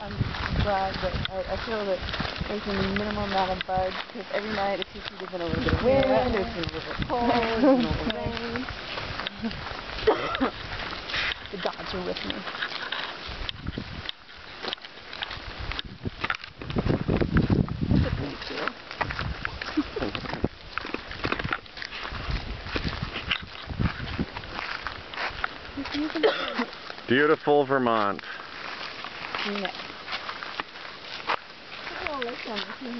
I'm glad that I, I feel that there's a minimal amount of bugs because every night it's usually there's been a little bit of wind, Yeah. there's been a little bit cold, there's been a little rain. the gods are with me. Beautiful at 音乐这我想选的地